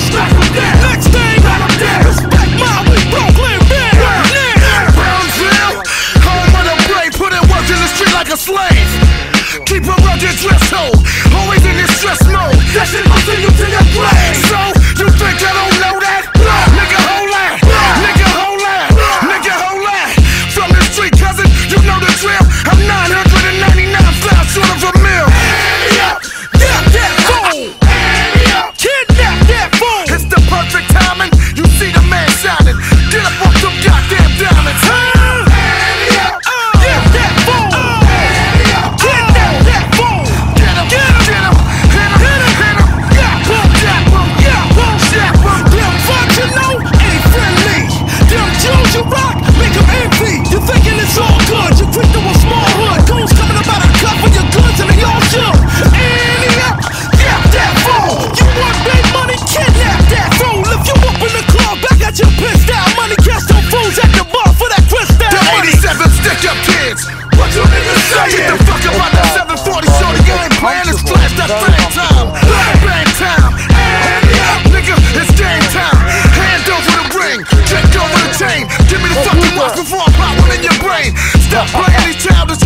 Next thing. Respect my Brownsville, home of the brave. Work in the like a slave. Keep a rugged dress code. Always in this stress mode. That shit chain. Give me the fucking watch before I pop one in your brain. Stop playing these childish